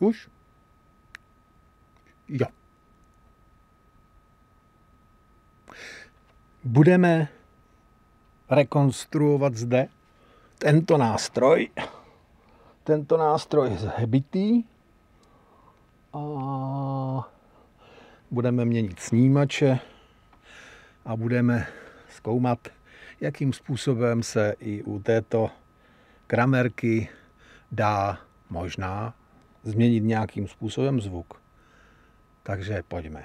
Už? Jo. Budeme rekonstruovat zde tento nástroj. Tento nástroj je zhebitý a budeme měnit snímače a budeme zkoumat, jakým způsobem se i u této kramerky dá možná změnit nějakým způsobem zvuk. Takže pojďme.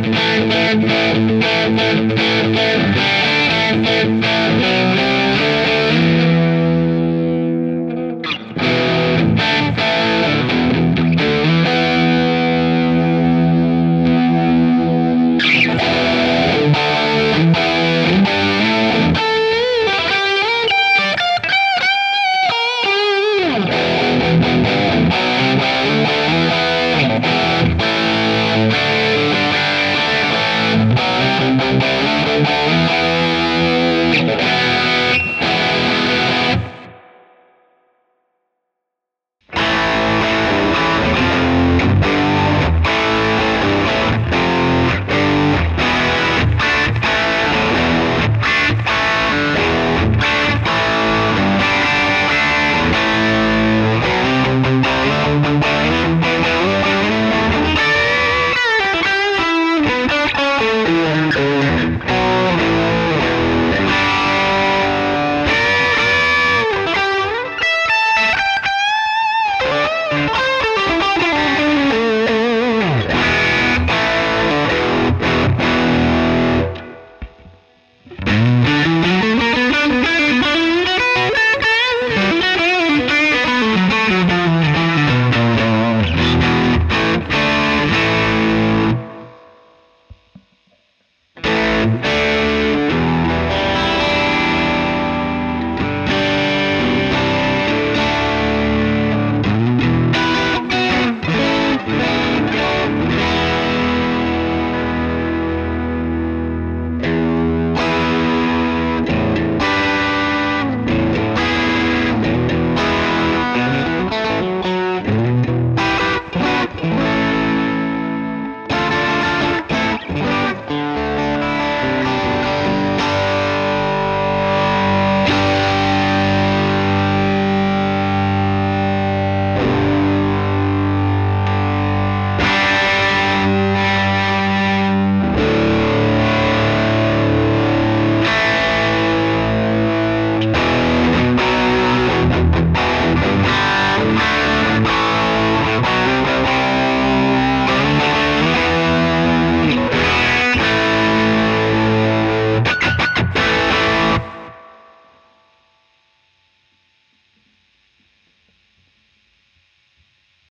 Thank you.